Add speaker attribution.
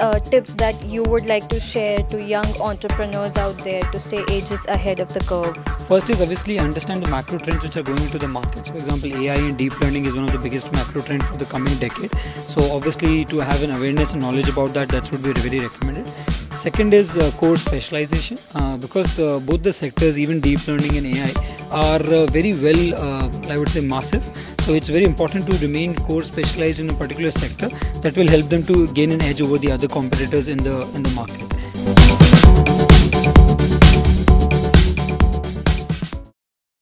Speaker 1: uh, tips that you would like to share to young entrepreneurs out there to stay ages ahead of the curve?
Speaker 2: First is obviously understand the macro trends which are going into the market. For example, AI and deep learning is one of the biggest macro trends for the coming decade. So, obviously, to have an awareness and knowledge about that, that would be very recommended. Second is uh, core specialization uh, because uh, both the sectors, even deep learning and AI, are uh, very well, uh, I would say, massive. So it's very important to remain core specialized in a particular sector that will help them to gain an edge over the other competitors in the in the market.